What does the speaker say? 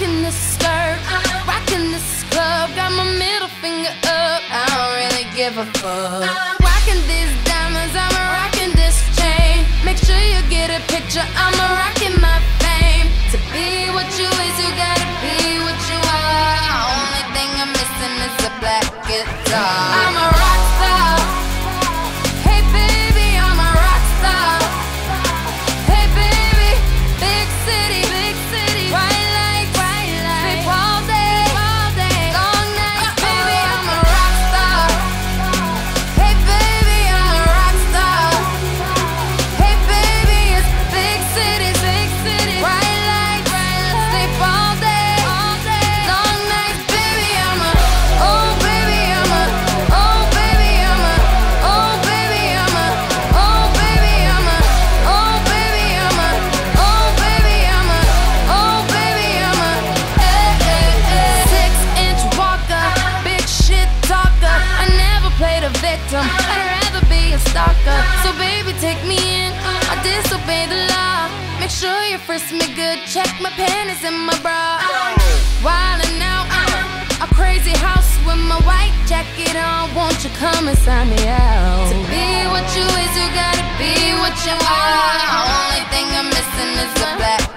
rocking the skirt, rocking this club, got my middle finger up. I don't really give a fuck. I'm rocking these diamonds, I'm rocking this chain. Make sure you get a picture, I'm rocking my fame. To be what you is, you gotta be what you are. Only thing I'm missing is a black guitar. I'm. victim. I'd rather be a stalker. So baby, take me in. I disobey the law. Make sure you frisk me good. Check my panties and my bra. Wildin' out. A crazy house with my white jacket on. Won't you come and sign me out? To be what you is, you gotta be what you are. The only thing I'm missing is the black.